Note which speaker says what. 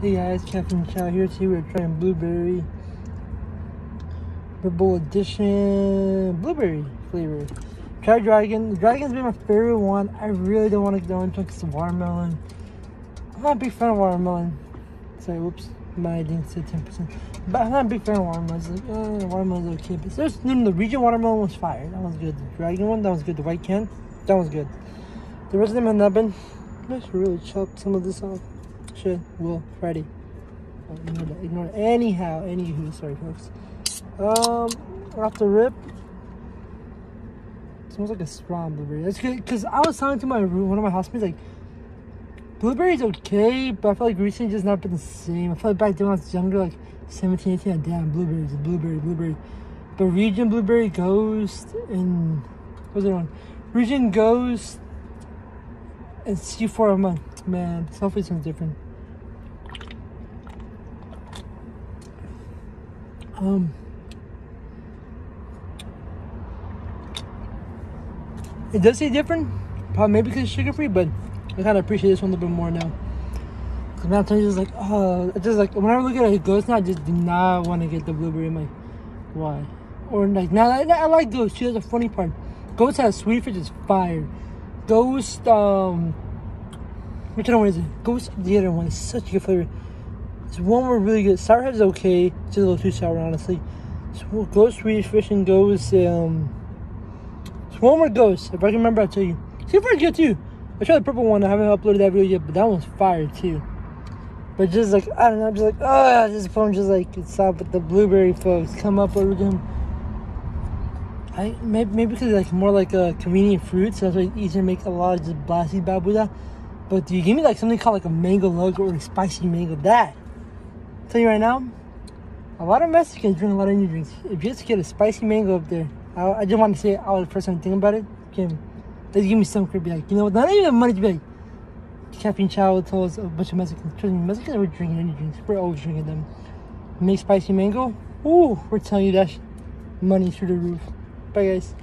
Speaker 1: Hey guys, Caffeine Chow here today. We're trying blueberry Bull Edition blueberry flavor. Try Dragon. Dragon's been my favorite one. I really don't want to go into because watermelon. I'm not a big fan of watermelon. Sorry, whoops. My didn't say 10%. But I'm not a big fan of watermelon. It's like, uh, watermelon's okay. But there's the region watermelon was fire. That was good. The Dragon one, that was good. The white can, that was good. The rest of them have not been. Let's really chop some of this off should, will, Friday. Oh, ignore. Ignore it. Anyhow, anywho, sorry, folks. Um, off the rip. Smells like a strong blueberry. That's good because I was talking to my room, one of my housemates like, blueberries okay, but I feel like recently just not been the same. I feel like back then when I was younger, like 17, 18, like, damn blueberries, blueberry, blueberry. But Region Blueberry Ghost and what's it on? Region Ghost and C4 a month. Man, hopefully something different. Um, it does say different, probably maybe because it's sugar free, but I kind of appreciate this one a little bit more now. Cause now I'm just like, oh, it's just like whenever I look at a ghost now, I just do not want to get the blueberry. I'm like, why? Or like now, I, I like ghost. See, that's the funny part. Ghost has Swedish Fish is fire. Ghost, um, which one is it? Ghost, the other one is such a good flavor. This one were really good. Sour is okay. It's a little too sour, honestly. So Ghost Swedish Fish and Ghost, um, it's one more Ghost. If I can remember, I'll tell you. Super good too. I tried the purple one. I haven't uploaded that video yet, but that one's fire too. But just like I don't know, I'm just like oh, this phone just like it's up. But the blueberry folks come up over them. I maybe maybe because like more like a convenient fruit, so that's why it's easier to make a lot of just blasty babuda. But do you give me like something called like a mango logo or a spicy mango? That tell you right now, a lot of Mexicans drink a lot of energy drinks. If you just get a spicy mango up there, I, I just want to say I was the first time thinking about it. Okay, let's give me some creepy like you know not even money to be like. Caffeine Chow told us a bunch of Mexicans. Trust me, Mexicans are drinking energy drinks. We're always drinking them. Make spicy mango. Ooh, we're telling you that money through the roof. Bye guys.